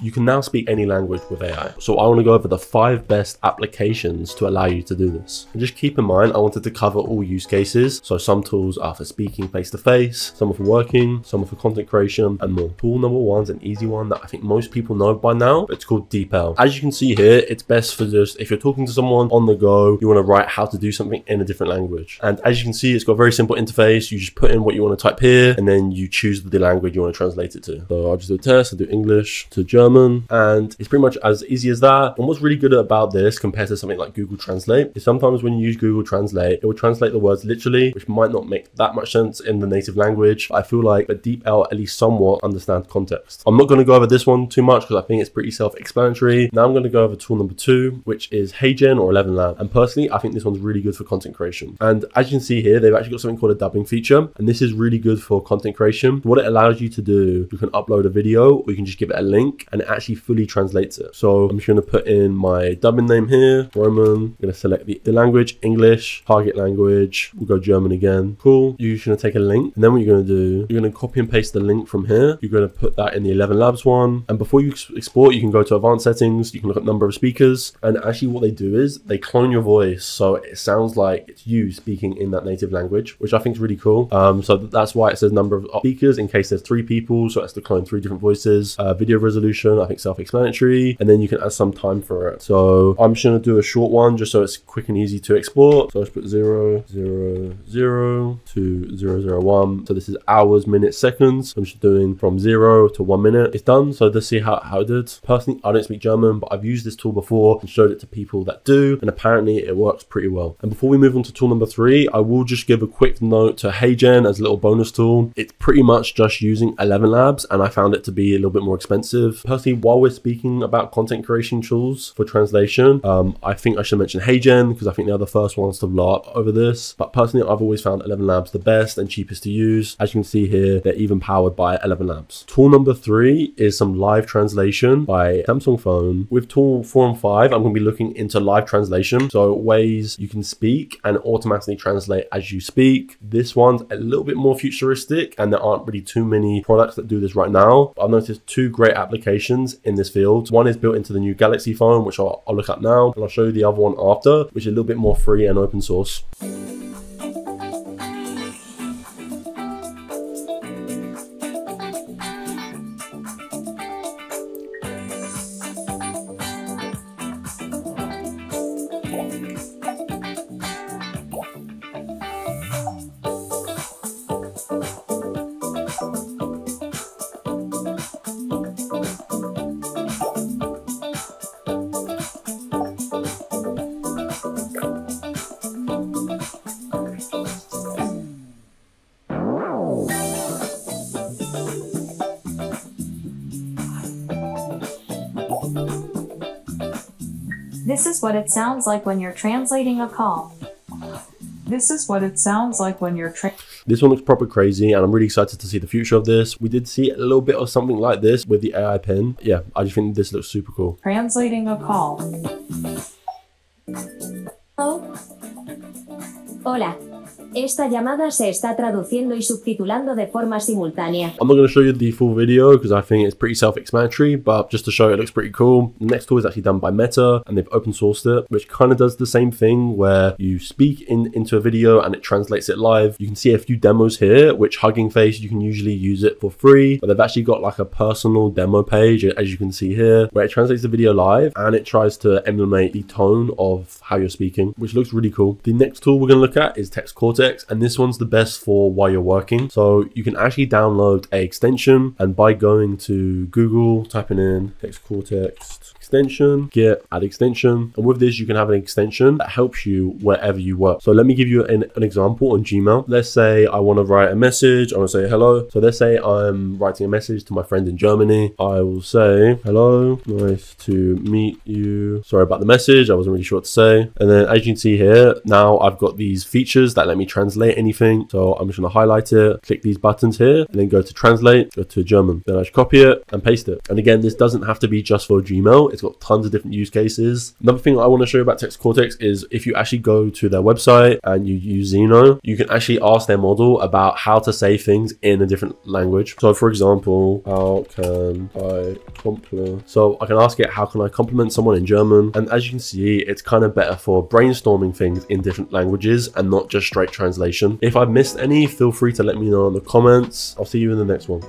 You can now speak any language with AI. So I want to go over the five best applications to allow you to do this. And just keep in mind, I wanted to cover all use cases. So some tools are for speaking face to face, some are for working, some are for content creation and more. Tool number one's an easy one that I think most people know by now, it's called DeepL. As you can see here, it's best for just, if you're talking to someone on the go, you want to write how to do something in a different language. And as you can see, it's got a very simple interface. You just put in what you want to type here, and then you choose the language you want to translate it to. So I'll just do a test, I'll do English to German, and it's pretty much as easy as that. And what's really good about this compared to something like Google Translate is sometimes when you use Google Translate, it will translate the words literally, which might not make that much sense in the native language. I feel like the DeepL at least somewhat understands context. I'm not going to go over this one too much because I think it's pretty self-explanatory. Now I'm going to go over tool number two, which is HeyGen or 11 Lab. And personally, I think this one's really good for content creation. And as you can see here, they've actually got something called a dubbing feature. And this is really good for content creation. What it allows you to do, you can upload a video or you can just give it a link and it actually fully translates it. So I'm just going to put in my dubbing name here, Roman. I'm going to select the, the language, English, target language. We'll go German again. Cool. You're just to take a link and then what you're going to do, you're going to copy and paste the link from here. You're going to put that in the 11 Labs one. And before you export, you can go to advanced settings. You can look at number of speakers. And actually what they do is they clone your voice. So it sounds like it's you speaking in that native language, which I think is really cool. Um, so that's why it says number of speakers in case there's three people. So it's to clone three different voices. Uh, video resolution, I think self-explanatory. And then you can add some time for it. So I'm just to do a short one just so it's quick and easy to export. So let's put zero, zero, zero to zero, zero, one. So this is hours, minutes, seconds. I'm just doing from zero to one minute. It's done. So let's see how, how it did. Personally, I don't speak German, but I've used this tool before and showed it to people that do. And apparently it works pretty well. And before we move on to tool number three, I will just give a quick note to HeyGen as a little bonus tool. It's pretty much just using 11 Labs and I found it to be a little bit more expensive. Personally, while we're speaking about content creation tools for translation, um, I think I should mention HeyGen because I think they're the first ones to up over this. But personally, I've always found 11 Labs the best and cheapest to use. As you can see here, they're even powered by 11 Labs. Tool number three is some live translation by Samsung phone. With tool four and five, I'm going to be looking into live translation. So ways you can speak and automatically translate as you speak. This one's a little bit more futuristic and there aren't really too many products that do this right now. I've noticed two great applications in this field. One is built into the new Galaxy phone, which I'll, I'll look at now, and I'll show you the other one after, which is a little bit more free and open source. This is what it sounds like when you're translating a call. This is what it sounds like when you're tra- This one looks proper crazy and I'm really excited to see the future of this. We did see a little bit of something like this with the AI pen. Yeah, I just think this looks super cool. translating a call. Oh. Hola. Esta llamada se está traduciendo y subtitulando de forma simultánea. I'm not going to show you the full video because I think it's pretty self-explanatory, but just to show it looks pretty cool. The next tool is actually done by Meta and they've open sourced it, which kind of does the same thing where you speak in into a video and it translates it live. You can see a few demos here, which Hugging Face, you can usually use it for free, but they've actually got like a personal demo page, as you can see here, where it translates the video live and it tries to emulate the tone of how you're speaking, which looks really cool. The next tool we're going to look at is Text Cortex and this one's the best for while you're working. So you can actually download a extension and by going to Google, typing in Text Cortex extension, get add extension. And with this, you can have an extension that helps you wherever you work. So let me give you an, an example on Gmail. Let's say I want to write a message. I want to say hello. So let's say I'm writing a message to my friend in Germany. I will say, hello, nice to meet you. Sorry about the message. I wasn't really sure what to say. And then as you can see here, now I've got these features that let me translate anything. So I'm just going to highlight it, click these buttons here, and then go to translate, go to German. Then I just copy it and paste it. And again, this doesn't have to be just for Gmail. It's got tons of different use cases. Another thing I want to show you about Text Cortex is if you actually go to their website and you use Zeno, you can actually ask their model about how to say things in a different language. So for example, how can I compliment? So I can ask it, how can I compliment someone in German? And as you can see, it's kind of better for brainstorming things in different languages and not just straight translation. If I've missed any, feel free to let me know in the comments. I'll see you in the next one.